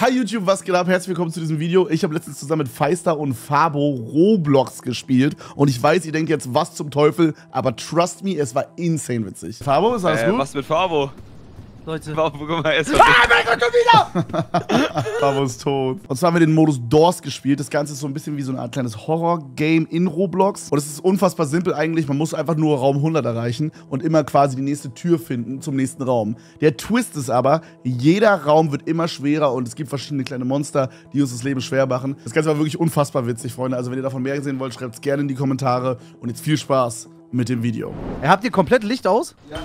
Hi YouTube, was geht ab? Herzlich willkommen zu diesem Video. Ich habe letztens zusammen mit Feister und Fabo Roblox gespielt und ich weiß, ihr denkt jetzt, was zum Teufel, aber trust me, es war insane witzig. Fabo, ist alles äh, gut? Was mit Fabo? Leute. Fabo, guck mal, erst mal. Ah, mein Gott, schon wieder! Ist tot. Und zwar haben wir den Modus Doors gespielt. Das Ganze ist so ein bisschen wie so eine Art kleines Horror-Game in Roblox. Und es ist unfassbar simpel eigentlich. Man muss einfach nur Raum 100 erreichen und immer quasi die nächste Tür finden zum nächsten Raum. Der Twist ist aber, jeder Raum wird immer schwerer und es gibt verschiedene kleine Monster, die uns das Leben schwer machen. Das Ganze war wirklich unfassbar witzig, Freunde. Also wenn ihr davon mehr sehen wollt, schreibt es gerne in die Kommentare. Und jetzt viel Spaß mit dem Video. Habt ihr komplett Licht aus? Ja.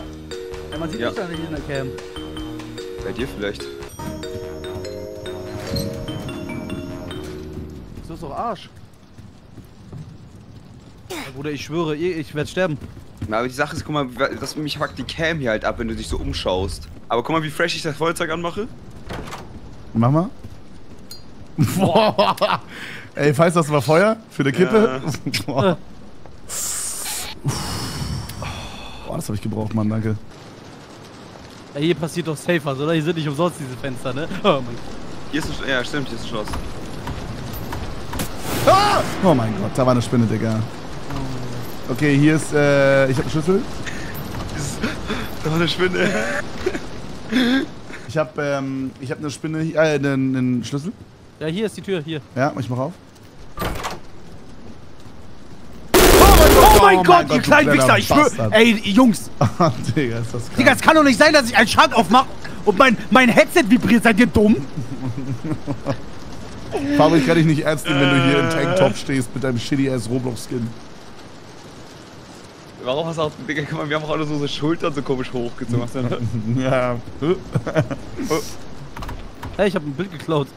ja man sieht Ja. Licht an in der Cam. Bei dir vielleicht. Das ist doch Arsch. Ja, Bruder, ich schwöre, ich ich werde sterben. Na, aber die Sache ist, guck mal, das mich fuckt die Cam hier halt ab, wenn du dich so umschaust. Aber guck mal, wie fresh ich das Feuerzeug anmache. Mach mal. Boah. Ey, falls das war Feuer für eine Kippe. Boah. Boah, das habe ich gebraucht, Mann, danke. Ja, hier passiert doch safe was, oder? Hier sind nicht umsonst diese Fenster, ne? Oh mein Hier ist ein, Sch- ja, stimmt, hier ist ein Schloss. Ah! Oh mein Gott, da war eine Spinne, Digga. Okay, hier ist, äh, ich habe einen Schlüssel. Da war eine Spinne. Ich habe, ähm, ich habe eine Spinne, hier- äh, einen, einen Schlüssel. Ja, hier ist die Tür, hier. Ja, ich mach auf. Oh mein Oh Gott, mein ihr Gott, du kleinen Wichser, ich schwöre. Ey, Jungs, Digga, ist das krass. Digga, es kann doch nicht sein, dass ich einen Schrank aufmache und mein, mein Headset vibriert. Seid ihr dumm? Fabio, ich kann dich nicht ernst nehmen, wenn du hier im Tanktop stehst mit deinem shitty-ass Roblox-Skin. Warum hast du auch, Digga, guck mal, wir haben auch alle so unsere Schultern so komisch hochgezogen. Ja. Hey, ich hab ein Bild geklaut.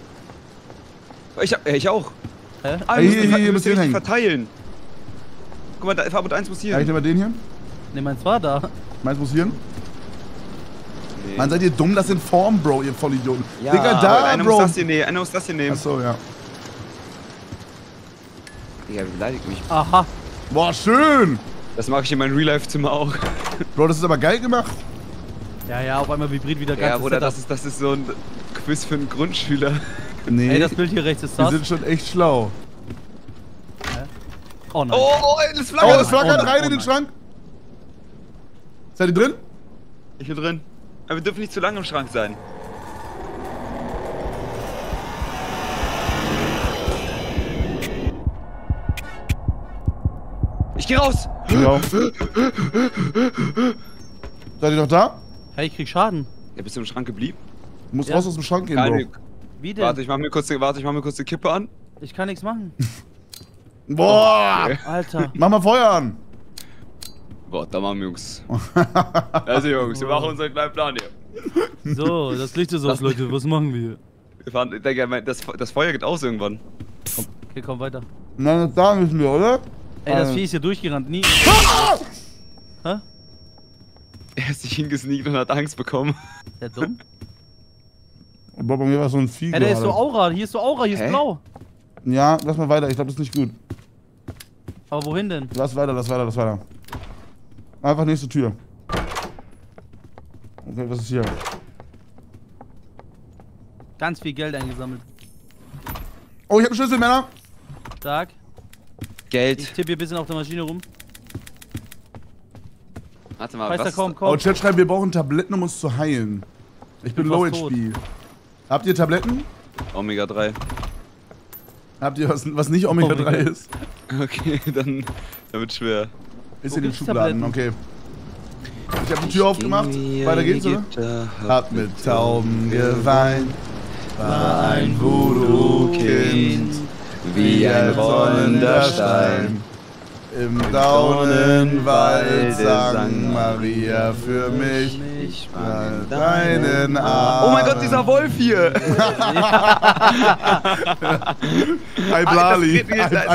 ich, hab, äh, ich auch. Hä? Ah, Hier, wir hier, müssen, hier, hier richtig hängen. verteilen. Guck mal, da, Fabo 1 muss hier. Ja, ich nehme mal den hier. Ne, meins war da. Meins muss hier. Nee. Mann, seid ihr dumm? Das sind Form, Bro, ihr Vollidioten. Ja, Digga, da, einer Bro. muss das hier nehmen, einer muss das hier nehmen. Achso, ja. Digga, beleidigt mich. Aha. Boah, schön. Das mache ich in meinem Real-Life-Zimmer auch. Bro, das ist aber geil gemacht. Ja, ja, auf einmal vibriert wieder Ja, ganz Bruder, das ist, das ist so ein Quiz für einen Grundschüler. Nee, Ey, das Bild hier rechts ist wir das. sind schon echt schlau. Oh nein. Oh, oh, das Oh, flackert. das flackert oh nein, rein oh in den. Schrank. Seid ihr drin? Ich bin drin. Aber wir dürfen nicht zu lange im Schrank sein. Ich geh raus! Ja. Seid ihr noch da? Hey, ich krieg Schaden. Ja, bist du im Schrank geblieben? Du musst Ja. raus aus dem Schrank gehen, Nein, Bro. Wie denn? warte, ich mach mir kurz, die- warte, ich mach mir kurz die Kippe an. Ich kann nichts machen. Boah! Okay. Alter. Mach mal Feuer an. Boah, da machen wir Jungs. Also Jungs, wir machen unseren kleinen Plan hier. So, das Licht ist aus, Leute. Was machen wir? Wir fahren, Digga, mein- das, das Feuer geht aus irgendwann. Okay, komm weiter. Na, da müssen wir, oder? Ey, das Äh. Vieh ist hier durchgerannt. Nie. Hä? Er ist sich hingesneakt und hat Angst bekommen. Der dumm? Boah, bei mir war so ein Vieh Ey, der ist so. Aura. Hier ist so Aura. Hier ist Hä? blau. Ja, lass mal weiter. Ich glaube, das ist nicht gut. Aber wohin denn? Lass weiter, lass weiter, lass weiter. Einfach nächste Tür. Okay, was ist hier? Ganz viel Geld eingesammelt. Oh, ich hab einen Schlüssel, Männer. Ich Geld. tippe hier ein bisschen auf der Maschine rum. Warte mal, Meister, was? komm, Oh, komm. Chat schreibt, wir brauchen Tabletten, um uns zu heilen. Ich bin bin low. HP. Habt ihr Tabletten? Omega 3. Habt ihr was, was nicht Omega 3 Omega. ist? Okay, dann, dann wird schwer. Ist Wo in den Schubladen, okay. Ich hab die Tür aufgemacht. Weiter geht's, oder? Hab mit Tauben geweint, war ein Voodoo-Kind, wie ein rollender Stein. Im Daunenwald sang Maria für mich an deinen Arm. Oh mein Gott, dieser Wolf hier! Hi Blali, ist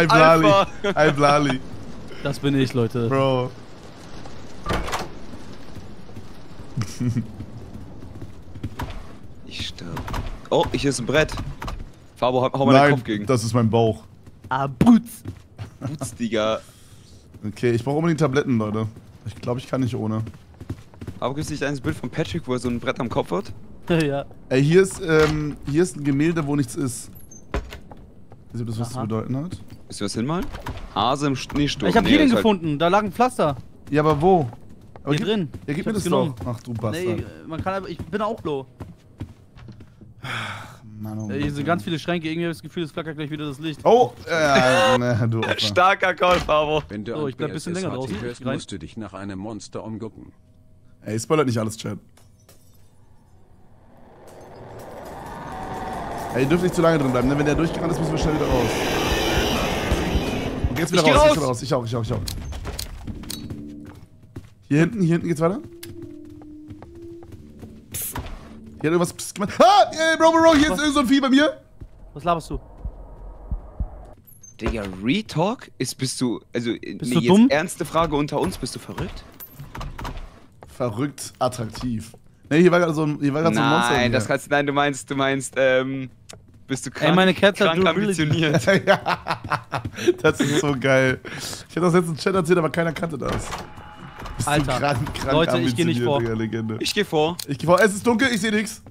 Blali, hi Blali, Das bin ich, Leute. Bro. Ich sterbe. Oh, hier ist ein Brett. Fabo, hau mal den Kopf Nein, gegen. das ist mein Bauch. Ah, Brutz. Putz, Digga. Okay, ich brauche unbedingt Tabletten, Leute. Ich glaube, ich kann nicht ohne. Aber gibt es nicht ein Bild von Patrick, wo er so ein Brett am Kopf hat? ja. Ey, hier ist, ähm, hier ist ein Gemälde, wo nichts ist. Ich weiß nicht, ob das was zu Aha. bedeuten hat. Willst du was hinmalen? Hase im Schneesturm. Ich hab Nee, hier den halt- gefunden, da lag ein Pflaster. Ja, aber wo? Aber Hier gib, drin. Ja, gib Ich mir das genommen. doch. Ach du Bastard. Nee, man kann aber, ich bin auch low. Mann, oh Äh, Hier sind ganz viele Schränke, irgendwie habe ich das Gefühl, es flackert gleich wieder das Licht. Oh, ja, ne, du Opfer. Starker Call, Favo. Wenn du So, an ich bleib ein bisschen länger draußen. hörst, musst du dich nach einem Monster umgucken. Ey, spoilert nicht alles, Chat. Ey, ihr dürft nicht zu lange drin bleiben, ne? Wenn der durchgerannt ist, müssen wir schnell wieder raus. Jetzt wieder Ich geh raus, jetzt raus. wieder raus. Ich auch, ich auch, ich auch. Hier hinten, hier hinten geht's weiter. Hier hat irgendwas pss gemacht. Ah! Ey, Bro, Bro, hier ist Was? irgend so ein Vieh bei mir. Was laberst du? Digga, Retalk? Ist, bist du, also, bist du dumm? ernste Frage unter uns, bist du verrückt? Verrückt attraktiv. Ne, hier war gerade so hier war so ein Monster. Nein, in das kannst du, nein, du meinst, du meinst, ähm, bist du krank, meine Cats are krank ambitioniert. ja, das ist so geil. Ich hätte das jetzt im Chat erzählt, aber keiner kannte das. Alter, krank, krank Leute, ich geh nicht vor. Legende. Ich geh vor. Ich geh vor. Es ist dunkel, ich sehe nichts.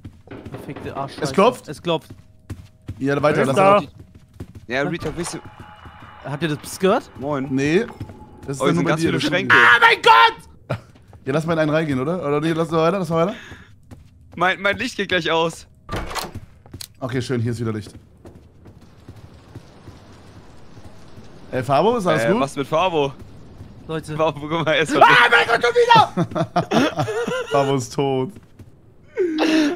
Verfickte Arsch. Es klopft? Es klopft. Ja, weiter. Lass da? Ja, Retalk, bist du, Habt ihr das Psst gehört? moin. Nee. Das ist Oh, nur bei ganz dir. viele Schränke. Ah, mein Gott! Ja, lass mal in einen reingehen, oder? Oder nee, lass mal weiter, lass mal weiter. Mein, mein Licht geht gleich aus. Okay, schön, hier ist wieder Licht. Ey, Fabo, ist alles äh, gut? was mit Favo? Leute. Favo, guck mal, erst Ah, mein Gott, schon wieder! Fabo ist tot.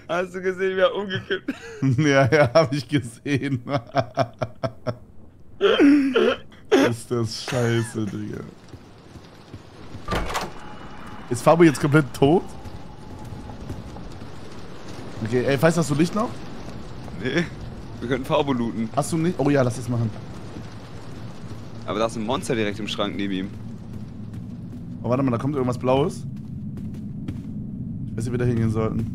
Hast du gesehen, wie er umgekippt Ja, ja, hab ich gesehen. ist das scheiße, Digga. Ist Fabo jetzt komplett tot? Okay, ey, weißt du, hast du Licht noch? Nee, wir könnten Favo looten. Hast du nicht? Oh ja, lass das machen. Aber da ist ein Monster direkt im Schrank neben ihm. Oh, warte mal, da kommt irgendwas Blaues. Ich weiß nicht, wie wir da hingehen sollten.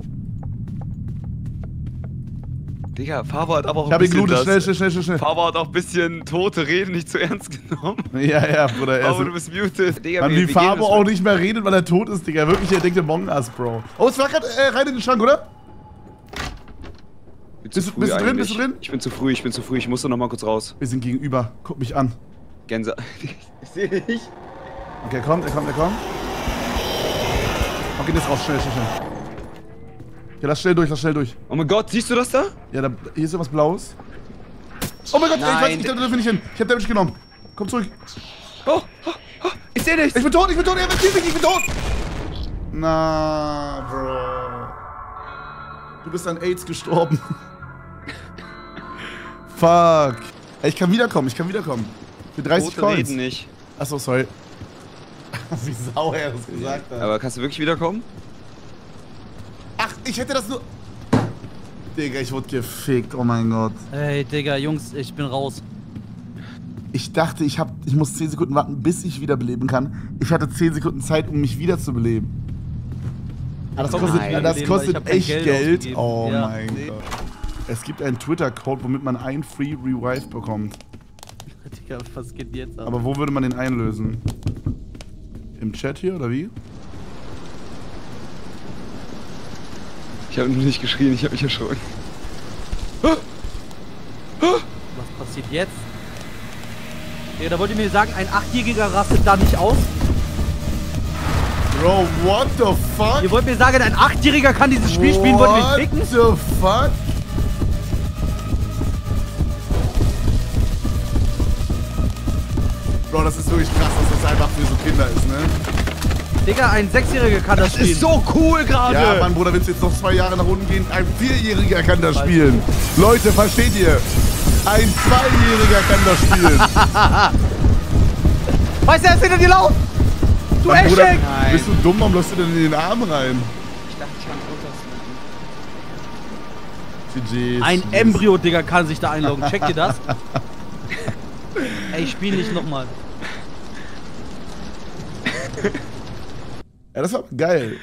Digga, Favo hat aber auch Ich ein hab ihn bisschen glutet. das. Schnell, schnell, schnell, schnell, schnell. Favo hat auch ein bisschen tote Reden nicht zu ernst genommen. Ja, ja, Bruder. Er Favo, du ist, bist muted. Digga, Mann, wir- wie das auch nicht mehr redet, weil er tot ist, Digga. Wirklich, er denkt Among Us, Bro. Oh, es war gerade äh, rein in den Schrank, oder? Bist du- früh bist du drin? Bist du drin? Ich bin zu früh, ich bin zu früh. Ich musste noch mal kurz raus. Wir sind gegenüber. Guck mich an. Gänse. ich sehe dich. Okay, er kommt, er kommt, er kommt. Okay, das raus, schnell, schnell, schnell. Okay, lass schnell durch, lass schnell durch. Oh mein Gott, siehst du das da? Ja, da, hier ist irgendwas Blaues. Oh mein Gott, ey, ich weiß Nein, nicht, da dürfen wir nicht hin. Ich hab Damage genommen. Komm zurück. Oh, oh, oh ich sehe nichts. Ich bin tot, ich bin tot, er investiert mich, ich bin tot. Na, Bro. Du bist an AIDS gestorben. Fuck. Ey, ich kann wiederkommen, ich kann wiederkommen. Für 30 Tote Coins. reden nicht. Achso, sorry. Wie sauer er das gesagt hat. Aber kannst du wirklich wiederkommen? Ach, ich hätte das nur... Digga, ich wurde gefickt, oh mein Gott. Ey, Digga, Jungs, ich bin raus. Ich dachte, ich, hab, ich muss 10 Sekunden warten, bis ich wiederbeleben kann. Ich hatte 10 Sekunden Zeit, um mich wiederzubeleben. Ah, das Komm, kostet, nein. das kostet echt Geld Geld. Oh Ja. mein Gott. Es gibt einen Twitter-Code, womit man ein Free Revive bekommt. Digga, was geht jetzt ab? Aber wo würde man den einlösen? Im Chat hier oder wie? Ich habe nur nicht geschrien, ich habe mich erschrocken. Was passiert jetzt? Digga, da wollt ihr mir sagen, ein Achtjähriger rastet da nicht aus? Bro, what the fuck? Ihr wollt mir sagen, ein Achtjähriger kann dieses Spiel spielen, wollt ihr mich ficken? What the fuck? Das ist wirklich krass, dass das einfach für so Kinder ist, ne? Digga, ein Sechsjähriger kann das, spielen. so cool gerade. Ja, Mann, Bruder, willst du jetzt noch zwei Jahre nach unten gehen? Ein Vierjähriger kann das spielen. Leute, versteht ihr? Ein Zweijähriger kann das spielen. Weißt du, er ist hinter dir lauf! Du Eschek! Bist du dumm? Warum läufst du denn in den Arm rein? Ich dachte, ich kann GG. runter. Ein Embryo, Digga, kann sich da einloggen. Checkt ihr das? Ey, ich spiel nicht nochmal. Ja, das war geil.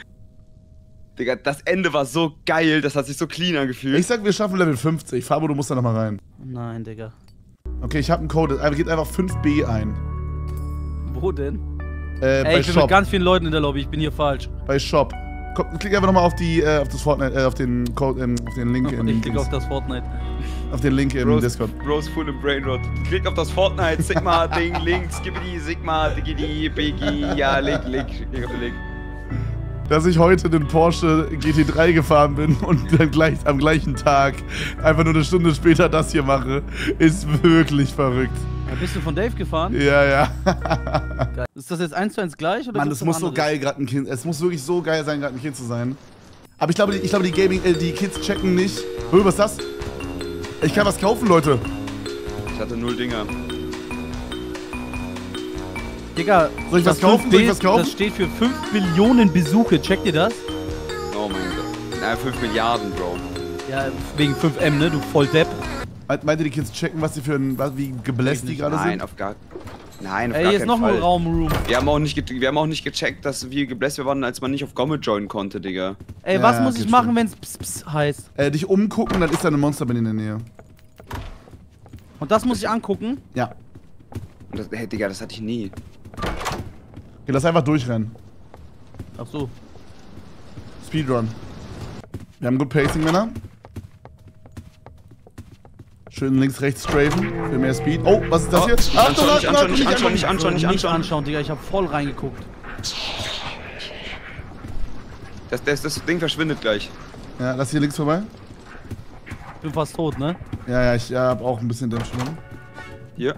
Digga, das Ende war so geil, das hat sich so clean angefühlt. Ich sag, wir schaffen Level 50. Fabo, du musst da nochmal rein. Nein, Digga. Okay, ich habe einen Code. Aber geht einfach 5B ein. Wo denn? Äh, Ey, bei ich bin mit Shop. ganz vielen Leuten in der Lobby, ich bin hier falsch. Bei Shop. Komm, klick einfach nochmal auf die, äh, auf das Fortnite, äh, auf den Code, ähm, auf den Link in Ich klicke auf das Fortnite. auf den Link im Bros, Discord. Bros full im Brainrot. Klick auf das Fortnite, Sigma, Ding, Link, Skibbidi, Sigma, Diggidi, Biggie, ja, Link, Link, Link auf den Link. Dass ich heute den Porsche GT3 gefahren bin und dann gleich am gleichen Tag einfach nur eine Stunde später das hier mache, ist wirklich verrückt. Ja, bist du von Dave gefahren? Ja, ja. Geil. Ist das jetzt eins zu eins gleich? Oder Mann, das noch muss so geil gerade ein Kind. Es muss wirklich so geil sein, gerade ein Kind zu sein. Aber ich glaube, die, ich glaube, die Gaming, äh, die Kids checken nicht. Hör, was ist das? Ich kann was kaufen, Leute. Ich hatte null Dinger. Digga, Soll ich das was kaufen? Soll ich was 5D, kaufen? Das steht für 5 Billionen Besuche. Checkt ihr das? Oh mein Gott. Na, 5 Milliarden, Bro. Ja, wegen 5M, ne? Du Volldepp. Meint, ihr, die Kids checken, was sie für ein, was, wie gebläst die gerade Nein, sind? auf gar. Nein, auf Ey, gar hier ist noch Fall. ein Raumroom. Wir haben, auch nicht wir haben auch nicht gecheckt, dass wir gebläst wir waren, als man nicht auf Gomme joinen konnte, Digga. Ey, Ja, was ja, muss ich machen, ps, ps heißt? Äh, dich umgucken, dann ist da eine Monsterbin in der Nähe. Und das muss ich angucken? Ja. Und das, hey, Digga, das hatte ich nie. Okay, lass einfach durchrennen. Ach so. Speedrun. Wir haben gut Pacing, Männer. Schön links, rechts strafen für mehr Speed. Oh, was ist das Oh, hier? nicht anschauen, nicht anschauen, nicht anschauen, nicht anschauen, nicht nicht anschauen. anschauen, Digga. Ich hab voll reingeguckt. Das, das, das Ding verschwindet gleich. Ja, lass hier links vorbei. Bin fast tot, ne? Ja, ja, ich ja, hab auch ein bisschen Dämpfung. Hier.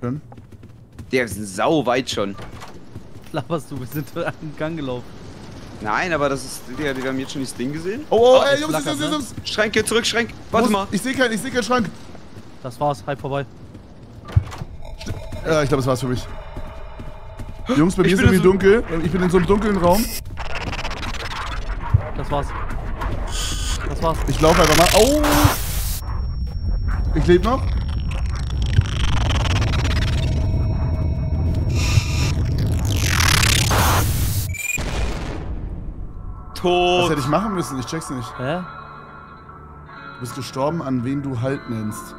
Schön. Der ist sau weit schon. Laberst du, wir sind einen Gang gelaufen. Nein, aber das ist. Digga, wir haben jetzt schon dieses Ding gesehen. Oh, oh, Oh, ey, Jungs, Jungs, Jungs, geh zurück, Schrank. Warte Wo mal. Ich sehe keinen, ich sehe keinen Schrank. Das war's, Hype vorbei. Ja, ich glaube, das war's für mich. Jungs, bei mir Ich ist bin in irgendwie dunkel. Ich bin in so einem dunklen Raum. Das war's. Das war's. Ich laufe einfach mal. Oh! Ich lebe noch. Was Tot. hätte ich machen müssen? Ich check's nicht. Hä? Du bist gestorben, an wen du Halt nennst.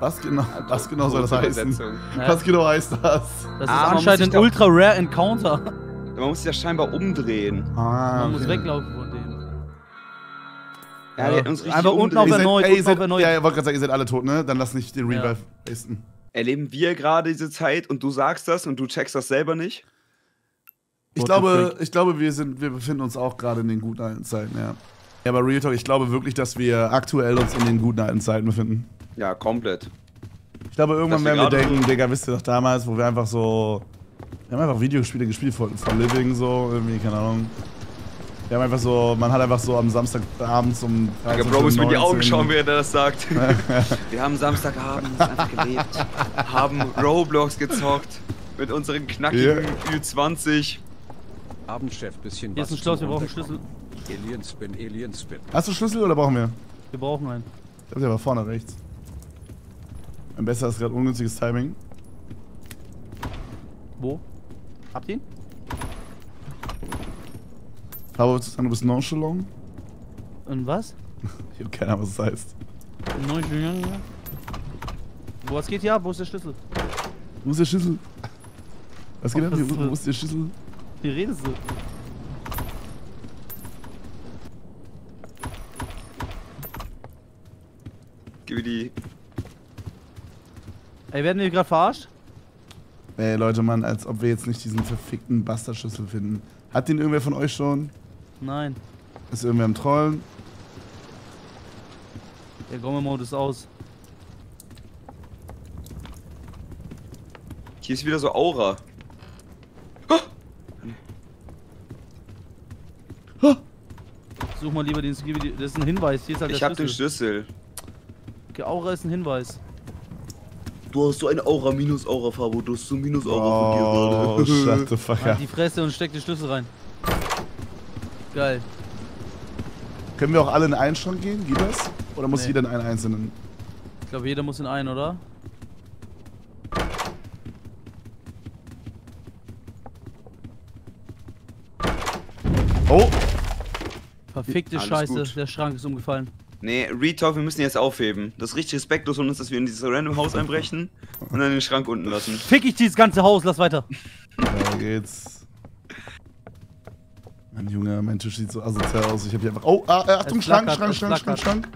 Was genau, was genau soll das heißen? Was genau heißt das? Das ist Ah, anscheinend ein ultra rare Encounter. Man muss sich ja scheinbar umdrehen. Ah, Man muss weglaufen von dem. Ja, Ja. der hat uns richtig Einfach unten umdrehen. auf erneut, ey, unten seid, auf erneut. ja, ihr wollt gerade sagen, ihr seid alle tot, ne? Dann lass nicht den Ja. Revive wasten. Erleben wir gerade diese Zeit und du sagst das und du checkst das selber nicht? Ich glaube, ich glaube, wir sind, wir befinden uns auch gerade in den guten alten Zeiten, ja. Ja, aber Real Talk, ich glaube wirklich, dass wir aktuell uns in den guten alten Zeiten befinden. Ja, komplett. Ich glaube, irgendwann wir werden wir denken, Digga, wisst ihr doch damals, wo wir einfach so. Wir haben einfach Videospiele gespielt von, von Living, so, irgendwie, keine Ahnung. Wir haben einfach so, man hat einfach so am Samstagabend um Digga, 13, Bro muss mir die Augen 19 schauen, während er das sagt. wir haben Samstagabend einfach gelebt, haben Roblox gezockt mit unseren knackigen Ü20. Abendchef, bisschen Hier ist ein Schloss, wir brauchen Runterkommen. Alien Spin, Alien Spin. Hast du Schlüssel oder brauchen wir? Wir brauchen einen. Ich glaube, der war vorne rechts. Am besten ist gerade ungünstiges Timing. Wo? Habt ihr ihn? Aber würdest du sagen, du bist nonchalant? Und was? Ich habe keine Ahnung, was das heißt. Neun Jungen. Wo was geht hier ab? Wo ist der Schlüssel? Wo ist der Schlüssel? Was geht ab? Wo, wo ist der Schlüssel? Wie redest du? Gib mir die. Ey, werden wir gerade verarscht? Ey, Leute, Mann, als ob wir jetzt nicht diesen verfickten Bastardschlüssel finden. Hat den irgendwer von euch schon? Nein. Ist irgendwer am Trollen? Der Gomme-Mode ist aus. Hier ist wieder so Aura. Such mal lieber den Skibidi. Das ist ein Hinweis. Hier ist halt Ich der hab den Schlüssel. Schlüssel. Okay, Aura ist ein Hinweis. Du hast so eine Aura, minus Aura, Fabo. Du hast so minus Oh, shut the fuck Halt up. die Fresse und steck den Schlüssel rein. Geil. Können wir auch alle in einen Schrank gehen? Geht das? Oder muss Nee. jeder in einen einzelnen? Ich glaube, jeder muss in einen, oder? Oh! Verfickte Alles Scheiße, gut. der Schrank ist umgefallen. Nee, Retalk, wir müssen jetzt aufheben. Das ist richtig respektlos von uns, dass wir in dieses random Haus einbrechen und dann den Schrank unten lassen. Fick ich dieses ganze Haus, lass weiter. Da geht's. Mein Junge, mein Tisch sieht so asozial aus. Ich hab hier einfach. Oh, ah, äh, Achtung, Schrank, Schrank, Schrank, Schrank. Schrank.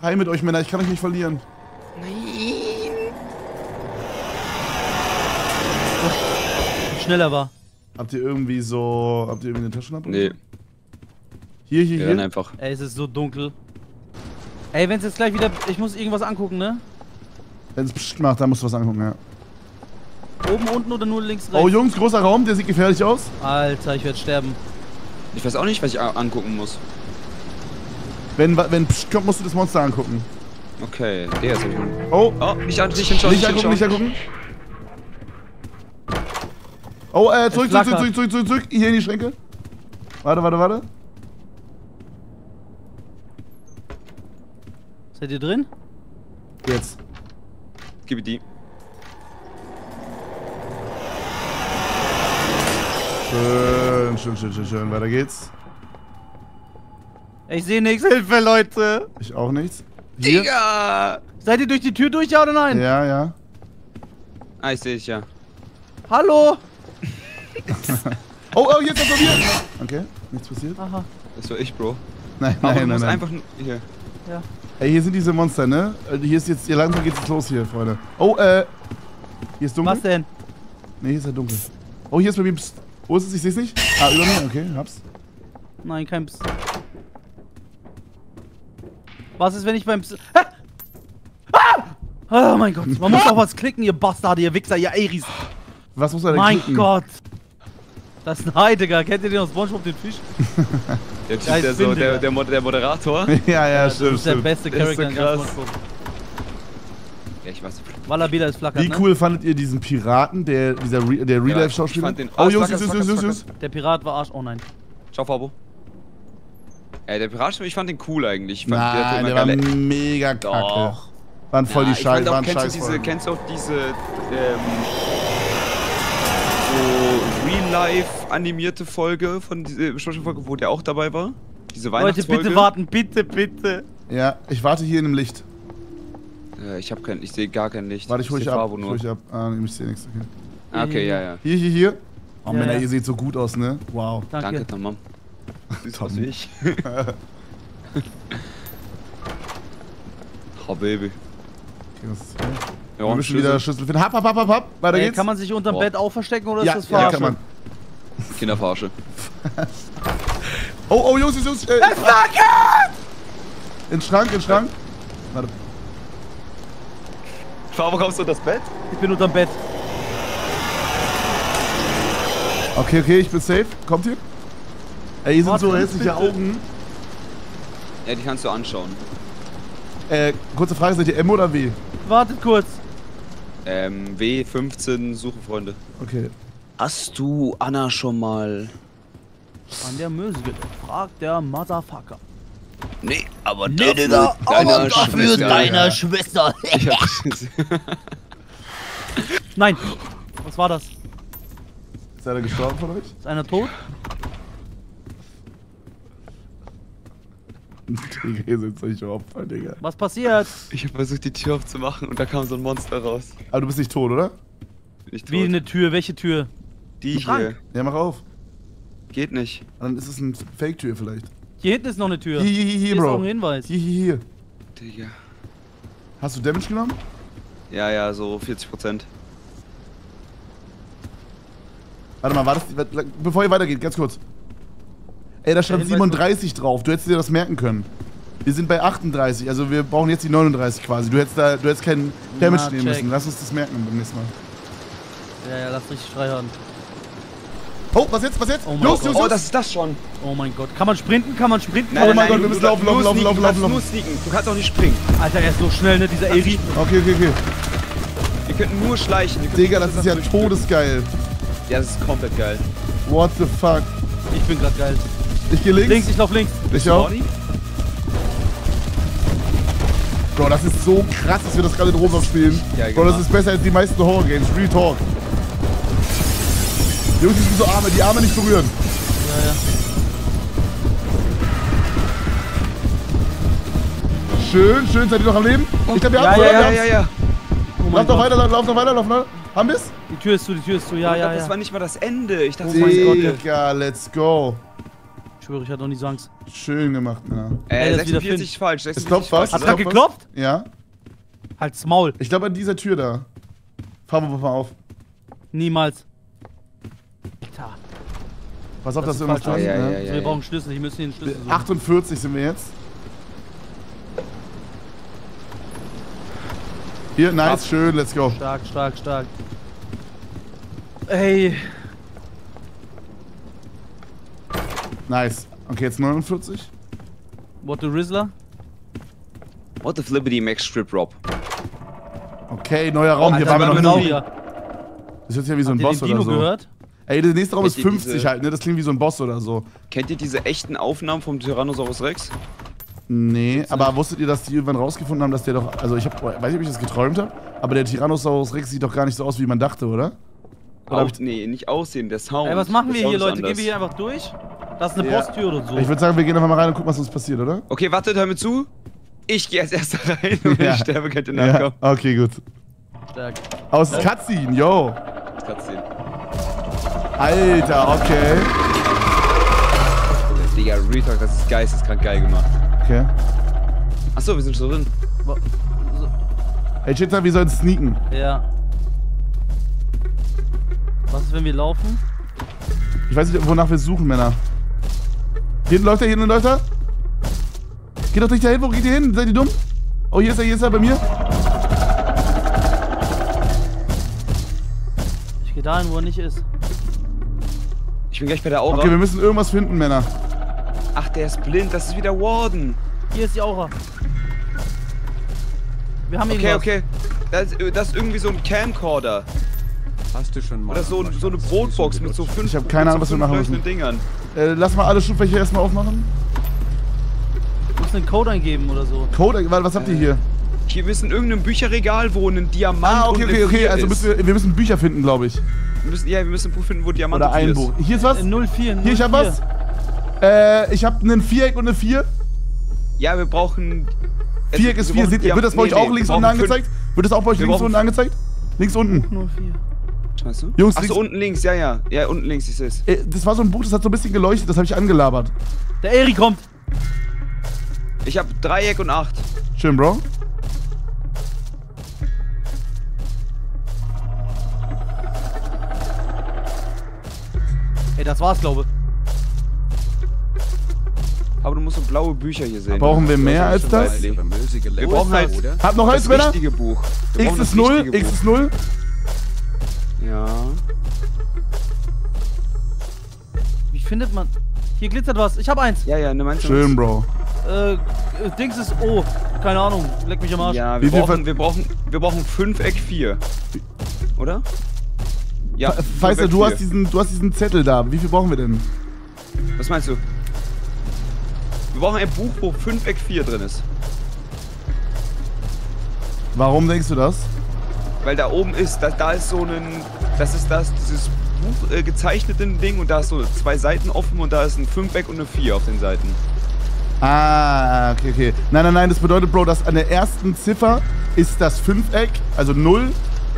Hi mit euch, Männer, ich kann euch nicht verlieren. Wie schnell er war. Habt ihr irgendwie so. Habt ihr irgendwie eine Taschenlampe? Nee, Hier, hier, wir rennen hier. einfach. Ey, es ist so dunkel. Ey, wenn es jetzt gleich wieder. Ich muss irgendwas angucken, ne? Wenn es pssst macht, dann musst du was angucken, ja. Oben, unten oder nur links, rechts? Oh, Jungs, großer Raum, der sieht gefährlich aus. Alter, ich werde sterben. Ich weiß auch nicht, was ich angucken muss. Wenn, wenn pssst kommt, musst du das Monster angucken. Okay, der ist schon. Oh, Oh, nicht, an, nicht hinschauen, nicht nicht angucken, nicht angucken. Oh, äh, zurück, zurück, zurück, zurück, zurück, zurück. Hier in die Schränke. Warte, warte, warte. Seid ihr drin? Jetzt. Gib die. Schön, schön, schön, schön, schön. Weiter geht's. Ich sehe nichts. Hilfe, Leute. Ich auch nichts. Hier. Digga! Seid ihr durch die Tür durch, ja oder nein? Ja, ja. Ah, ich sehe dich ja. Hallo? Oh, oh, jetzt ist er mir. Okay, nichts passiert. Aha. Das war ich, Bro. Nein, Aber du nein, nein, musst nein. einfach. Hier. Ja. Ey, hier sind diese Monster, ne? Also Hier ist jetzt, hier langsam geht's jetzt los hier, Freunde. Oh, äh. Hier ist dunkel. Was denn? Ne, hier ist ja dunkel. Oh, hier ist bei mir. Psst. Wo ist es? Ich seh's nicht. Ah, über mir. Okay, hab's. Nein, kein Psst. Was ist, wenn ich beim Psst. Ah! Ah! Oh mein Gott, man muss auch was klicken, ihr Bastarde, ihr Wichser, ihr Aries. Was muss er denn Mein klicken? Gott. Das ist ein Heidegger. Kennt ihr den aus Spongebob, den Fisch? Der Typ, Ja, der, so, der, der. der, Mod der Moderator. ja, ja, das stimmt, ist der beste Das ist Charakter so in ganz. Spongebob. ja, ich weiß. Wallabila ist flackert, Wie ne? cool fandet ihr diesen Piraten, der, dieser Re der Ja, Real-Life-Schauspieler? ich fand den- Oh, Jungs, Jungs, Jungs, Jungs, Jungs. Der Pirat war Arsch. Oh nein. Ciao, Fabo. Ey, der Pirat, ich fand den cool eigentlich. Ich fand, Nein, immer der war mega kacke. Doch. Waren voll Ja, die Scheiße, kennst, du scheiß diese, kennst du auch diese ähm, Real-Life animierte Folge von dieser Folge, wo der auch dabei war? Diese Leute, Weihnachtsfolge? bitte warten, bitte, bitte. Ja, ich warte hier in dem Licht. Äh, ich hab kein, ich sehe gar kein Licht. Warte, ich hol dich ab. Ich nur. hol dich ab. Ah, ich sehe nichts. Okay. Ah, okay, ja, ja. Hier, hier, hier. Oh, Ja, Männer, ja. ihr seht so gut aus, ne? Wow. Danke. Danke, aus Tom. wie ich. oh, Baby. Okay, was ist hier? Ja, Wir müssen wieder Schlüssel finden. Hab, hab, hab, hab, hab. Weiter Ey, geht's. kann man sich unterm Boah. Bett auch verstecken oder ja, ist das ja, verarsche? kann man. Kinderverarsche. Oh, oh, Jungs, Jungs, Jungs. Äh, in den Schrank, in den Schrank. Warte. Fabo, kommst du in das Bett? Ich bin unterm Bett. Okay, okay, ich bin safe. Kommt ihr? Ey, hier sind so hässliche. Augen. Ja, die kannst du anschauen. Äh, kurze Frage, seid ihr M oder W? Wartet kurz. Ähm, W15 Suche Freunde. Okay. Hast du Anna schon mal. An der Möse fragt der Motherfucker. Nee, aber Nee, Digga, aber dafür deiner Schwester. Ich hab Nein. Was war das? Ist einer gestorben von euch? Ist einer tot? Digga, seid solche Opfer, Digga. Was passiert? Ich hab versucht, die Tür aufzumachen und da kam so ein Monster raus. Aber du bist nicht tot, oder? Bin ich tot. Wie eine Tür? Welche Tür? Die hier. Schrank. Ja, mach auf. Geht nicht. Dann ist es eine Fake-Tür vielleicht. Hier hinten ist noch eine Tür. Hier, hier, hier, hier, Hier ist Bro. auch ein Hinweis. Hier, hier, hier. Digga. Hast du Damage genommen? Ja, ja, so 40 Prozent. Warte mal, war das. Bevor ihr weitergeht, ganz kurz. Ey, da stand Hinweis- 37 drauf. Du hättest dir das merken können. Wir sind bei 38, also wir brauchen jetzt die 39 quasi. Du hättest da, du hättest keinen Damage Na, nehmen check. müssen. Lass uns das merken beim nächsten Mal. Ja, ja, lass richtig frei hören. Oh, was jetzt, was jetzt? Oh Jungs, Gott. Jungs, Oh, das ist das schon. Oh mein Gott. Kann man sprinten? Kann man sprinten? Oh mein Gott, wir müssen laufen, laufen, laufen, sneaken, laufen, du laufen, kannst nur sneaken. Du kannst auch nicht springen. Alter, er ist so schnell, ne? Dieser Eri. Okay, okay, okay. Wir könnten nur schleichen. Digga, das ist ja todesgeil. Ja, das ist komplett geil. What the fuck? Ich bin grad geil. Ich geh links. Links, ich lauf links. Ich auch. Bro, das ist so krass, dass wir das gerade in Roblox spielen. Ja, Bro, das genau. ist besser als die meisten Horror-Games. Real Talk. Jungs, die sind so Arme, die Arme nicht berühren. Ja, ja. Schön, schön, seid ihr noch am Leben? Ich hab ihr Ja, ab, ja, oder? ja, Ja, ja, ja. Oh Lauf doch Gott. weiter, lauf, noch weiter, lauf noch. Haben wir's? Die Tür ist zu, die Tür ist zu, ja, Oh ja, Gott, Das ja. war nicht mal das Ende. Ich dachte, Oh mein Gott. Digga, let's go. Ich schwöre, ich hatte noch nie so Angst. Schön gemacht, Männer. äh, Ey, das ist wieder 46 Finn. falsch. Es 46 klopft was. falsch. Es grad klopft geklopft? was. Ja. Halt's Maul. Ich glaube an dieser Tür da. Fahr mal, mal auf. Niemals. Alter. Pass auf, Das dass ist irgendwas dran Ja, ja, ne? ja, ja. wir brauchen Schlüssel, ich müssen hier einen Schlüssel suchen. 48 sind wir jetzt. Hier, nice, schön, let's go. Stark, stark, stark. Ey, Nice. Okay, jetzt 49. what the Rizzler? What if Liberty Max Strip Rob? Okay, neuer Raum. Hier Alter, waren wir noch nie. Das hört sich ja wie so ein Habt Boss den Dino oder so. gehört? Ey, der nächste Raum ist Kennt ihr 50 diese- halt, ne? Das klingt wie so ein Boss oder so. Kennt ihr diese echten Aufnahmen vom Tyrannosaurus Rex? Nee, aber wusstet ihr, dass die irgendwann rausgefunden haben, dass der doch. Also, ich hab, weiß nicht, ob ich das geträumt habe, aber der Tyrannosaurus Rex sieht doch gar nicht so aus, wie man dachte, oder? Oder Auch, nee, nicht aussehen, der Sound. Ey, was machen wir hier, ist Leute? anders. Gehen wir hier einfach durch? Das ist eine Ja. Posttür oder so. Ich würde sagen, wir gehen einfach mal rein und gucken, was uns passiert, oder? Okay, wartet, hör mir zu. Ich gehe als erster rein und wenn Ja. ich sterbe, könnt ihr Ja, nachkommen. okay, gut. Stark. Aus Cutscene, yo. Du sehen. Alter, okay. Digga, Retalk, das ist geisteskrank geil gemacht. Okay. Achso, wir sind schon drin. Wa- so- Ey, Chitter, wir sollen sneaken. Ja. Was ist, wenn wir laufen? Ich weiß nicht, wonach wir suchen, Männer. Hier läuft er, hier läuft er. Geht doch nicht dahin, wo geht ihr hin? Seid ihr dumm? Oh, hier ist er, hier ist er bei mir. Ich gehe dahin, wo er nicht ist. Ich bin gleich bei der Aura. Okay, wir müssen irgendwas finden, Männer. Ach, der ist blind, das ist wieder Warden. Hier ist die Aura. Wir haben Okay, irgendwas. okay. Das, ist- das ist irgendwie so ein Camcorder. Hast du schon mal Oder so, so eine Brotbox mit so fünf, Ich hab keine Ahnung, was wir machen leuchtenden Dingern. Äh, lass mal alle Schubfächer erstmal aufmachen. Du musst einen Code eingeben oder so. Code, warte, was habt ihr hier? Hier müssen in irgendeinem Bücherregal, wo ein Diamant Ah, okay, okay, okay. Also müssen wir, wir müssen Bücher finden, glaube ich. Wir müssen, ja, wir müssen ein Buch finden, wo Diamant Oder ein Buch. ist. Hier ist was. In 04. Hier, ich hab was. Äh, ich hab einen Viereck und eine Vier. Ja, wir brauchen... Viereck ist wir vier. brauchen Seht ihr, wird das bei euch nee, auch nee, links unten angezeigt? Wird das auch bei euch links unten angezeigt? Links unten. 04. Weißt du? Jungs, Achso, unten links, ja, ja. Ja, unten links, ich seh's. Äh, das war so ein Buch, das hat so ein bisschen geleuchtet, das habe ich angelabert. Der Eri kommt. Ich hab Dreieck und acht. Schön, Bro. Ey, das war's, glaube ich. Aber du musst so blaue Bücher hier sehen. Brauchen wir mehr als das? Wir brauchen halt- oder? Habt noch eins, das Männer? Buch. X ist 0, richtige X ist 0. Ja. Wie findet man. Hier glitzert was. Ich hab eins. Ja, ja, ne meinst du Schön, was? Bro. Äh, Dings ist O. Keine Ahnung. Leck mich am Arsch. Ja, Wie wir viel brauchen, wir brauchen, wir brauchen Fünfeck 4. Oder? Ja. Weißt du, du hast, diesen, du hast diesen Zettel da. Wie viel brauchen wir denn? Was meinst du? Wir brauchen ein Buch, wo Fünfeck 4 drin ist. Warum denkst du das? Weil da oben ist, da, da ist so ein, das ist das, dieses Buch äh, gezeichnete Ding und da ist so zwei Seiten offen und da ist ein Fünfeck und eine 4 auf den Seiten. Ah, okay, okay. Nein, nein, nein, das bedeutet, Bro, dass an der ersten Ziffer ist das Fünfeck, also 0.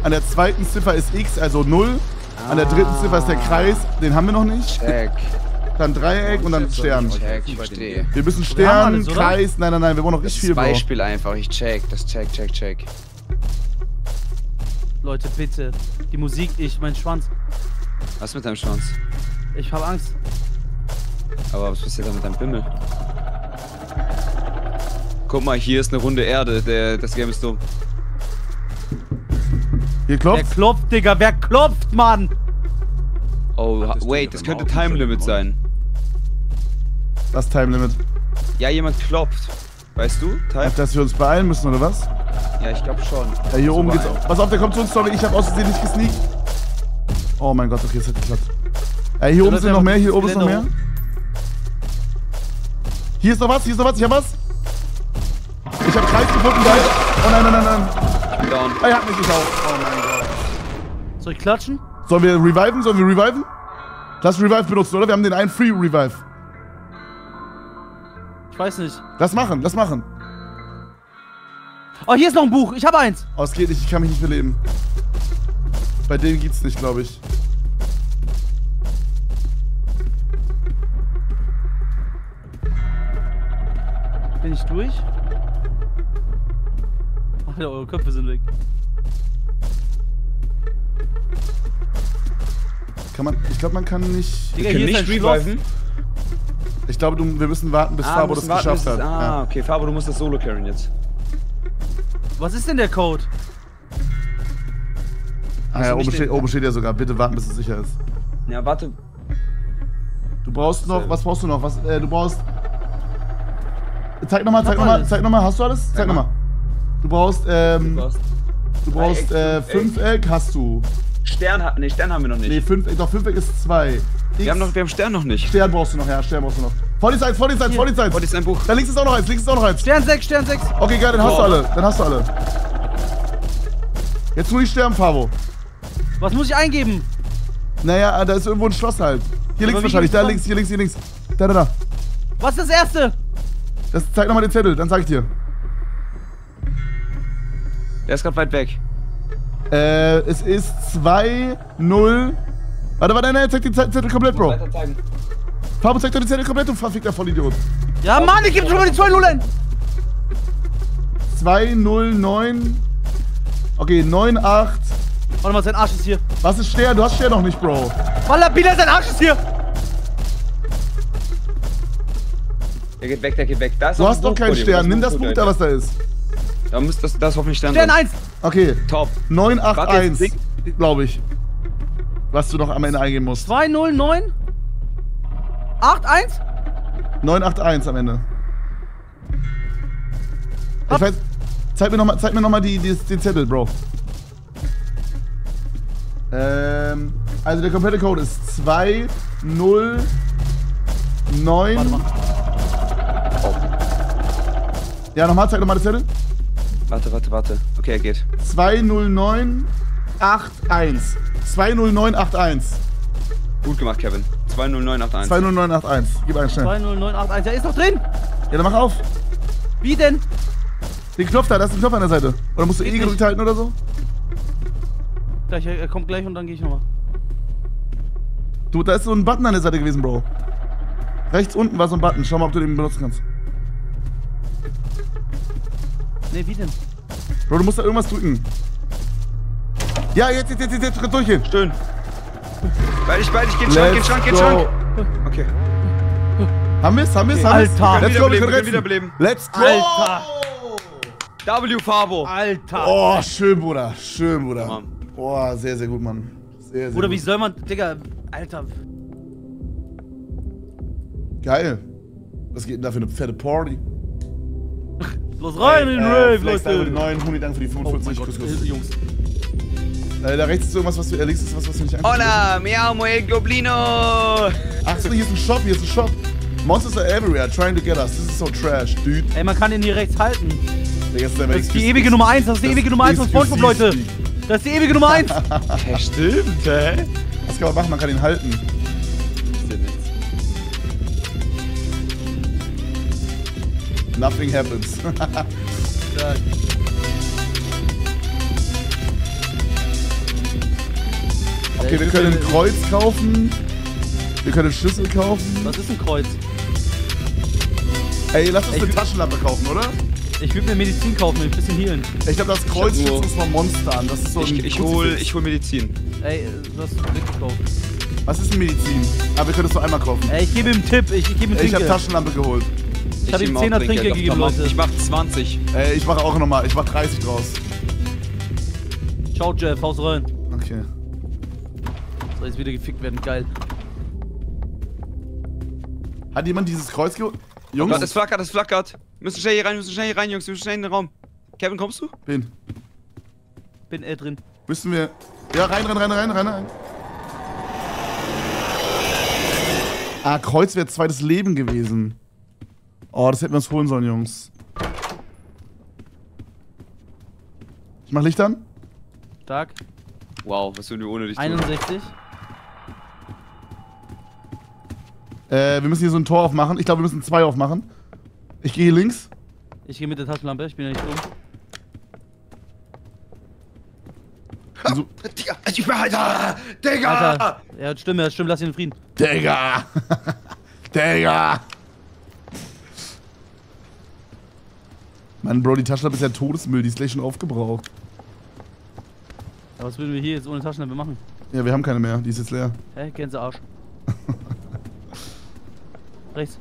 An der zweiten Ziffer ist X, also 0. An der dritten Ziffer ist der Kreis, den haben wir noch nicht. Check, Dann Dreieck und dann Stern. check, ich verstehe. Wir müssen Stern? Kreis, nein, nein, nein, wir brauchen noch Das richtig ist viel, Bro. Beispiel einfach, ich check, das check, check, check. Leute, bitte. Die Musik, ich, mein Schwanz. Was mit deinem Schwanz? Ich hab Angst. Aber was passiert da mit deinem Bimmel? Guck mal, hier ist eine runde Erde, der, das Game ist dumm. Hier Wer klopft. klopft, Digga? Wer klopft, Mann? Oh, Hattest wait, das könnte Time Limit im sein. Das Time Limit. Ja, jemand klopft. Weißt du? Time? Dass wir uns beeilen müssen, oder was? Ja, ich glaube schon. Ja, hier oben geht's. beeilen. Pass auf, der kommt zu uns, sorry, ich habe aus Versehen nicht gesneakt. Oh mein Gott, okay, es hat geklappt. Ey, hier oben sind noch mehr, hier oben ist noch mehr. Hier ist noch was, hier ist noch was, ich hab was. Ich hab Kreis gefunden, geil. Oh nein, nein, nein, nein. Ich bin down. Er hat mich nicht auf. Oh mein Gott. Soll ich klatschen? Sollen wir reviven? Sollen wir reviven? Lass Revive benutzen, oder? Wir haben den einen Free Revive. Ich weiß nicht. Lass machen, lass machen. Oh, hier ist noch ein Buch. Ich hab eins. Oh, es geht nicht, ich kann mich nicht beleben. Bei denen geht's nicht, glaube ich. Bin ich durch? Alter, eure Köpfe sind weg. Kann man, ich glaube, man kann nicht. Digga, Wir können nicht reviven. Ich glaube, wir müssen warten, bis Fabo das warten, geschafft hat. Ah, Ja. okay, Fabo, du musst das Solo carryen jetzt. Was ist denn der Code? Ah, ja, oben, steht, den- oben steht ja sogar, bitte warten, bis es sicher ist. Ja, warte. Du brauchst noch, Selbe. was brauchst du noch? Was, äh, du brauchst. Zeig nochmal, zeig nochmal, zeig nochmal, hast du alles? Zeig Zeig mal. nochmal. Du brauchst, ähm, Du brauchst, äh, Fünfeck. Fünfeck hast du. Stern, nee, Stern haben wir noch nicht. Nee, Fünfeck, doch, Fünfeck ist zwei. X, wir, haben noch, wir haben Stern noch nicht. Stern brauchst du noch, ja, Stern brauchst du noch. Vor die Seite, vor die Seite, vor die Seite. Das ist ein Buch. Da links ist auch noch eins, links ist auch noch eins. Stern 6, Stern 6. Okay, geil, dann hast du alle, dann hast du alle. Jetzt nur die sterben, Fabo. Was muss ich eingeben? Naja, da ist irgendwo ein Schloss halt. Hier links wahrscheinlich, da dran? links, hier links, hier links. Da, da, da. Was ist das erste? Das zeig nochmal den Zettel, dann sag ich dir. Der ist gerade weit weg. Äh, es ist 2, 0. Warte, warte, nein, zeig den Ze- Zettel komplett, Bro. Fabo, zeig doch den Zettel komplett, du verfickter Vollidiot. Ja, Mann, ich gebe schon mal die 2 0 ein. 2, 0, 9. Okay, 9, 8. Warte mal, sein Arsch ist hier. Was ist Stern? Du hast Stern noch nicht, Bro. Wallabila, sein Arsch ist hier. Der geht weg, der geht weg. Da ist Du hast doch keinen Stern. Nimm das Buch da, was da ist. Da muss das, da ist hoffentlich Stern Stern drin. 1. Okay, Top. 9, 8, Warte, jetzt 1. Ding. Glaube ich. Was du noch am Ende eingeben musst. 2 0 9. 8 1. 9, 8, 1 am Ende. Ich Hab- weiß. Zeig mir nochmal zeig mir noch mal die, die, den Zettel, Bro. Ähm, also der komplette Code ist 2, 0, 9. Warte mal. Ja, nochmal, zeig nochmal den Zettel. Warte, warte, warte. Okay, er geht. 20981. 20981. Gut gemacht, Kevin. 20981. 20981. Gib einen schnell. 2 0 9 8 1. Der ist noch drin. Ja, dann mach auf. Wie denn? Den Knopf da, da ist ein Knopf an der Seite. Oder musst du Geht E gedrückt halten oder so? Gleich, er er kommt gleich und dann gehe ich nochmal. Du, da ist so ein Button an der Seite gewesen, Bro. Rechts unten war so ein Button. Schau mal, ob du den benutzen kannst. Nee, wie denn? Bro, du musst da irgendwas drücken. Ja, jetzt, jetzt, jetzt, jetzt, jetzt durchgehen. Schön. Beide ich, beide ich. Geht in den Schrank, geht in den Schrank, geht in den Schrank. Okay. Haben wir's? Haben wir's? Haben wir's? Alter. Let's go, wir Wiederbeleben, können wiederbeleben. Let's go! Alter. W Fabo. Alter. Oh, schön, Bruder. Schön, Bruder. Mann. Boah, sehr, sehr gut, Mann. Sehr, sehr Oder gut. wie soll man. Digga, Alter. Geil. Was geht denn da für eine fette Party? Los rein in den Äh, Rave, Flex, danke für die Leute. neuen, Huni, danke für die Oh mein 45. Gott, Kuss, Kuss. Jungs. Äh, da rechts ist irgendwas, was wir, äh, links ist was, was wir nicht angucken Hola, mi amo el Goblino. Ach so, hier ist ein Shop, hier ist ein Shop. Monsters are everywhere, trying to get us. This is so trash, dude. Ey, man kann den hier rechts halten. Digga, das ist Das ist die ewige Nummer 1. Das ist die ewige Nummer 1 von Spongebob, Leute. Das ist die ewige Nummer 1. Ja, stimmt, hä? Was kann man machen? Man kann ihn halten. Nothing happens. okay, wir können ein Kreuz kaufen. Wir können Schlüssel kaufen. Was ist ein Kreuz? Ey, lass uns Ey, eine ich- Taschenlampe kaufen, oder? Ich will mir Medizin kaufen, mir ein bisschen healen. Ich glaube, das Kreuz Ich schützt uns vor Monstern. Das ist so Ich, ein ich, hol, ich hol Medizin. Ey, du hast weggekauft. Was ist denn Medizin? Aber wir können es nur einmal kaufen. Ey, ich gebe ihm einen Tipp. Ich, ich gebe ihm Ey, ich habe Trinke. Taschenlampe geholt. Ich hab ihm nehm auch 10er Trinkgeld Trinkgeld auf gegeben. Leute. Ich mach 20. Ey, ich mache auch nochmal. Ich mache 30 draus. Ciao, Jeff. Haus rein. Okay. Soll jetzt wieder gefickt werden. Geil. Hat jemand dieses Kreuz geholt? Jungs? Jungs? Es flackert, es flackert. Wir müssen schnell hier rein, wir müssen schnell hier rein, Jungs. Wir müssen schnell in den Raum. Kevin, kommst du? Wen? Bin äh, drin. Müssen wir. Ja, rein, rein, rein, rein, rein, rein. Ah, Kreuz wäre zweites Leben gewesen. Oh, das hätten wir uns holen sollen, Jungs. Ich mach Licht an. Tag. Wow, was würden wir ohne dich tun? 61. Äh, wir müssen hier so ein Tor aufmachen. Ich glaube, wir müssen zwei aufmachen. Ich gehe hier links. Ich gehe mit der Taschenlampe. Ich bin ja nicht dumm. So, Digga, ich bin halt. Digga! Alter, er hat Stimme, er hat Stimme, lass ihn in Frieden. Digga! Digga! Mann, Bro, die Taschenlampe ist ja Todesmüll, die ist gleich schon aufgebraucht. Ja, was würden wir hier jetzt ohne Taschenlampe machen? Ja, wir haben keine mehr, die ist jetzt leer. Hä? Gänsearsch. Rechts.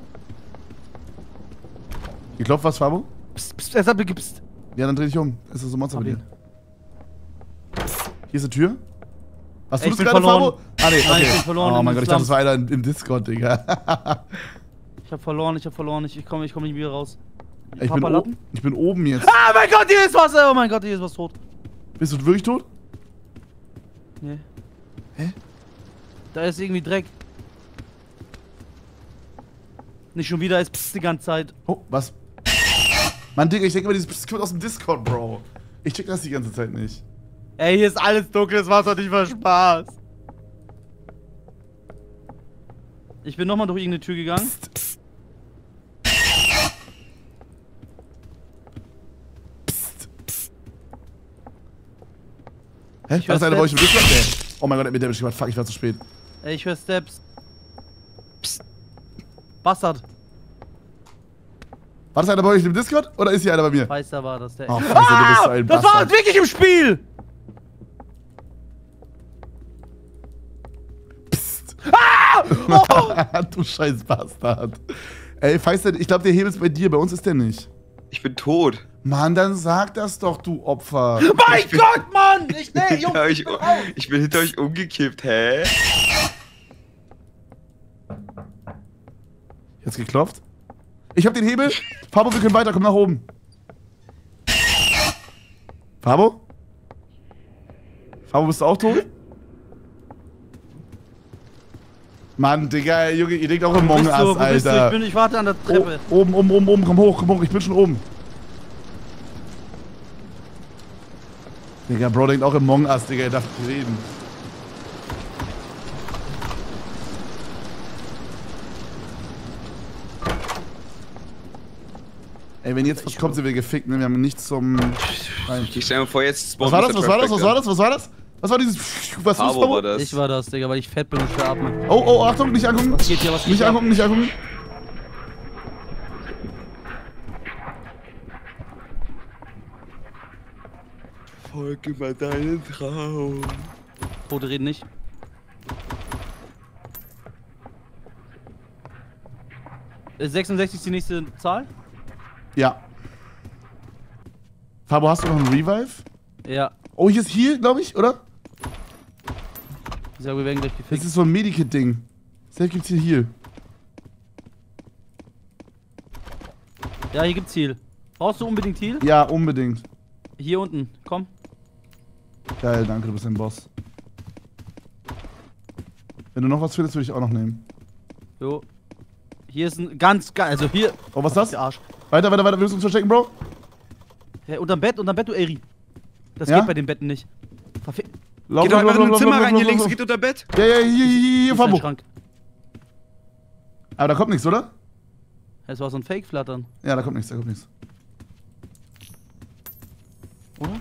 Geklopft was, Fabo? Psst, psst, er sagt, psst. Ja, dann dreh dich um. Es ist so ein Monster Hab bei dir. Hier ist eine Tür. Hast du Ich das bin gerade, verloren. Fabo? Ah, nee, okay. Nein, ich bin verloren Oh mein Gott, ich dachte, das war einer im, Discord, Digga. Ich hab verloren, ich hab verloren, ich, ich komme ich komm nicht wieder raus. ich, bin Papa o- Lappen? ich bin oben jetzt. Ah, mein Gott, hier ist was! Oh mein Gott, hier ist was tot. Bist du wirklich tot? Nee. Hä? Da ist irgendwie Dreck. Nicht schon wieder, ist psst die ganze Zeit. Oh, was? Mann, Digga, ich denke immer, dieses Psst kommt aus dem Discord, Bro. Ich check das die ganze Zeit nicht. Ey, hier ist alles dunkel, es macht doch nicht mal Spaß. Ich bin nochmal durch irgendeine Tür gegangen. Hä? Ich war das einer bei euch im. Discord? Nee. Oh mein Gott, er hat mir Damage gemacht. Fuck, ich war zu spät. Ey, ich höre Steps. Bastard. War das einer bei euch im Discord? Oder ist hier einer bei mir? Weiß, da war das der. Oh, Scheiße, du bist so ah, ein das war wirklich im Spiel! Psst. Ah! Oh! du scheiß Bastard. Ey, Feistel, ich glaube, der Hebel ist bei dir. Bei uns ist der nicht. Ich bin tot. Mann, dann sag das doch, du Opfer. mein Gott, Mann! Ich, nee, Jungs, ich bin ich bin hinter euch umgekippt, hä? Jetzt geklopft. Ich hab den Hebel. Fabo, wir können weiter. Komm nach oben. Fabo? Fabo, bist du auch tot? Mann, Digga, Junge, ihr denkt auch im Among du? Us, du? Ich, Alter. bin, ich warte an der O Treppe. oben, oben, oben, oben, komm hoch, komm hoch, ich bin schon oben. Digga, Bro denkt auch im Among Us, Digga, ihr darf nicht reden. Ey, wenn jetzt was kommt, sind wir gefickt, ne? Wir haben nichts zum. Nein. Ich stell mir vor, jetzt Was war das? Was war das? Was war das? Was war das? Was war dieses. Was war das. Ich war das, Digga, weil ich fett bin und schwer atme. Oh, oh, Achtung, nicht angucken. Was geht hier? Was geht Nicht angucken, nicht angucken. Folge mal deinen Traum. Tote reden nicht. Ist 66 ist die nächste Zahl? Ja. Fabo, hast du noch einen Revive? Ja. Oh, hier ist hier, glaube ich, oder? Ich sag, wir werden gleich Das gefickt. ist so ein Medikit-Ding. Safe gibt's hier hier. Ja, hier gibt's Heal. Brauchst du unbedingt Heal? Ja, unbedingt. Hier unten. Komm. Geil, danke, du bist ein Boss. Wenn du noch was findest, würde ich auch noch nehmen. Jo. Hier ist ein ganz geil. Also hier. Oh, was ist das? Arsch. Weiter, weiter, weiter. Willst du uns verstecken, Bro? Ja, unterm Bett, unterm Bett, du Eri. Das Ja? geht bei den Betten nicht. Verfick. Lauf, Geht doch lauf, einfach in lauf, ein Zimmer lauf, rein, lauf, hier lauf, links, lauf. geht unter Bett. Ja, ja, hier, hier, hier, hier, Hier ist ein Fabo. Aber da kommt nichts, oder? Das war so ein Fake-Flattern. Ja, da kommt nichts, da kommt nichts. Oder?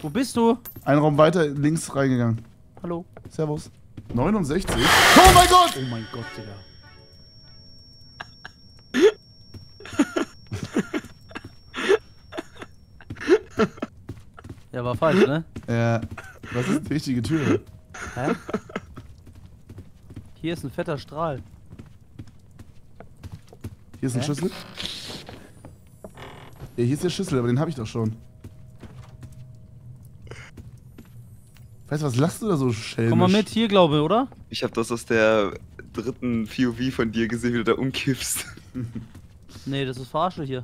Wo bist du? Einen Raum weiter, links reingegangen. Hallo? Servus. 69? Oh mein Gott! Oh mein Gott, Digga. Ja, war falsch, ne? Ja. Das ist eine wichtige Tür. Hä? Hier ist ein fetter Strahl. Hier ist ein Hä? Schlüssel. Ja, hier ist der Schlüssel, aber den habe ich doch schon. Weißt du, was lachst du da so schelmisch? Komm mal mit, hier glaube, oder? Ich hab das aus der dritten POV von dir gesehen, wie du da umkippst. Nee, das ist Verarsche hier.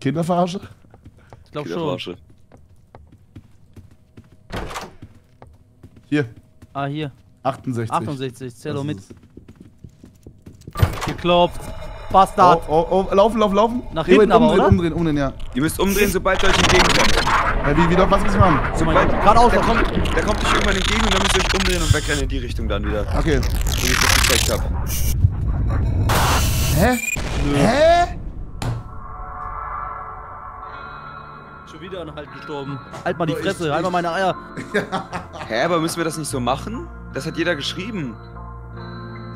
Kinderverarsche? Ich glaube schon. Kinderverarsche. Hier, Ah, hier. 68. 68, zähl doch Das mit. Geklopft. Oh, Bastard. oh, oh, laufen, laufen, laufen. Nach hinten aber, umdrehen, oder? umdrehen, umdrehen, ja. Ihr müsst umdrehen, sobald ihr euch entgegenkommt. ja wie, wie, doch, was muss ich machen? Oh Sobald, Gott. Geradeaus. der komm. kommt, der kommt euch irgendwann entgegen und dann müsst ihr euch umdrehen und wegrennen in die Richtung dann wieder. Okay. So wie ich das gecheckt hab. Hä? Hä? An halt gestorben. Halt mal die ich- Fresse, ich- halt mal meine Eier. Hä, aber müssen wir das nicht so machen? Das hat jeder geschrieben.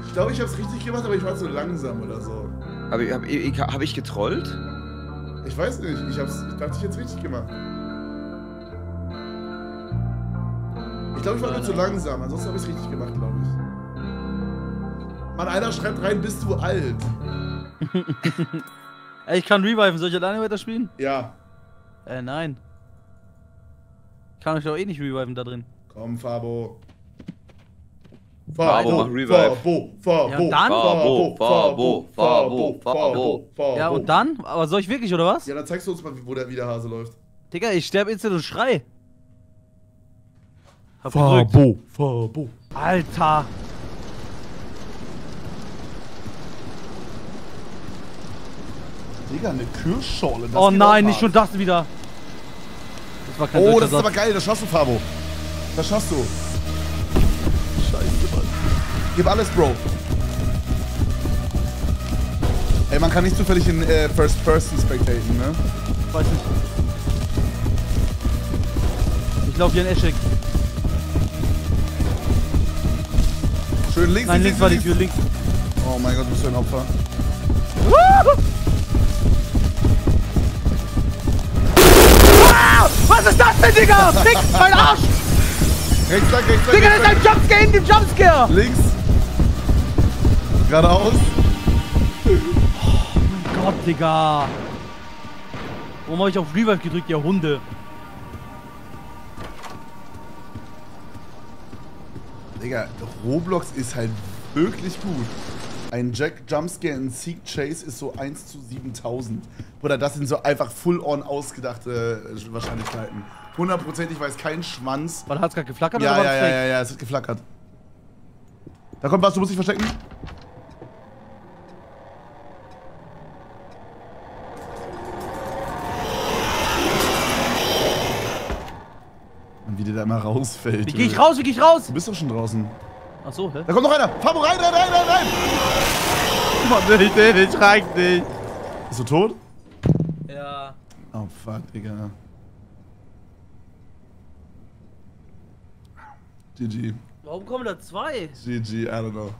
Ich glaube, ich habe es richtig gemacht, aber ich war zu langsam oder so. Hab ich, hab, ich, hab ich getrollt? Ich weiß nicht, ich, hab's, ich dachte, ich hätte es richtig gemacht. Ich glaube, ich war nur zu langsam, ansonsten habe ich es richtig gemacht, glaube ich. Mann, einer schreibt rein, bist du alt? Ey, ich kann reviven. Soll ich alleine weiter spielen? Ja. Äh, nein. Ich kann euch doch eh nicht reviven da drin. Komm, Fabo. Fabo, Revive. Fabo, Fabo, Ja, und dann? Fabo, Fabo, Fabo, Fabo, Fabo. Ja, und dann? Aber soll ich wirklich, oder was? Ja, dann zeigst du uns mal, wo der wieder Hase läuft. Digga, ich sterbe instant und schrei. Hab gedrückt. Fabo. Alter. Digga, eine Kirschschorle. das Oh nein, nicht schon das wieder. Das war kein Oh, das ist aber geil, das schaffst du, Fabo. Das schaffst du. Scheiße, Mann. Gib alles, Bro. Ey, man kann nicht zufällig in äh, First Person spectaten, ne? Weiß nicht. Ich laufe hier in Eschek. Schön links, Nein, links war die Tür, links. Oh mein Gott, du bist ein Opfer. Ah, Was ist das denn, Digga? Fick, mein Arsch! Rechts lang, rechts lang, Digga, das ist ein. Jumpscare in dem Jumpscare! Links. Geradeaus. Gott, Digga. Warum habe ich auf Revive gedrückt, ihr Hunde? Digga, Roblox ist halt wirklich gut. Ein Jack Jumpscare in Seek Chase ist so 1 zu 7000. Oder das sind so einfach full-on ausgedachte äh, Wahrscheinlichkeiten. Hundertprozentig weiß kein Schwanz. Wann hat's gerade geflackert Ja, oder ja, ja, ja, ja, es hat geflackert. Da kommt was, du musst dich verstecken. Und wie der da immer rausfällt. Wie geh ich raus, wie geh ich raus? Du bist doch schon draußen. Ach so, hä? Da kommt noch einer. Fabo, rein, rein, rein, rein, rein. Mann, nicht, nicht, nicht, reicht nicht. Bist du tot? Ja. Oh, fuck, Digga. GG. Warum kommen da zwei? GG, I don't know.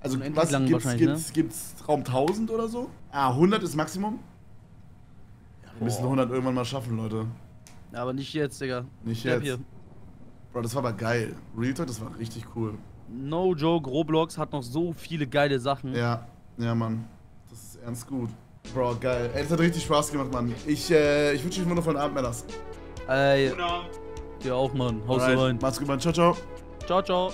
Also, Unendlich was lang gibt's, wahrscheinlich, ne? gibt's, gibt's Raum 1000 oder so? Ah, 100 ist Maximum? Ja, wir müssen 100 irgendwann mal schaffen, Leute. Ja, aber nicht jetzt, Digga. Nicht Sterb jetzt. Bro, das war aber geil. Real Talk, das war richtig cool. No joke, Roblox hat noch so viele geile Sachen. Ja, ja, Mann. Das ist ernst gut. Bro, geil. Ey, das hat richtig Spaß gemacht, Mann. Ich, äh, ich wünsche euch einen wundervollen Abend, Männers. Ey, dir auch, Mann. Alright, rein. Macht's gut, Mann. Ciao, ciao. Ciao, ciao.